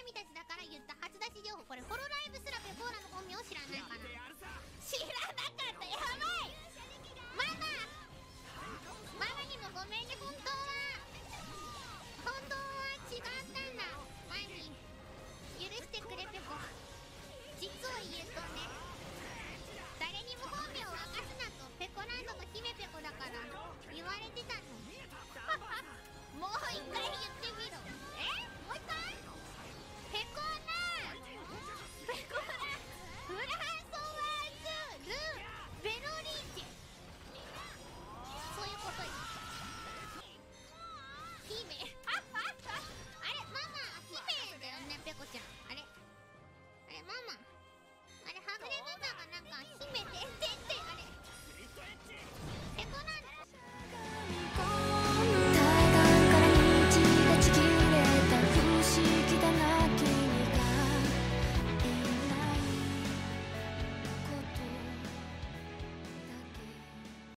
神たちだから言った初出し情報。これホロライブすらペコーラ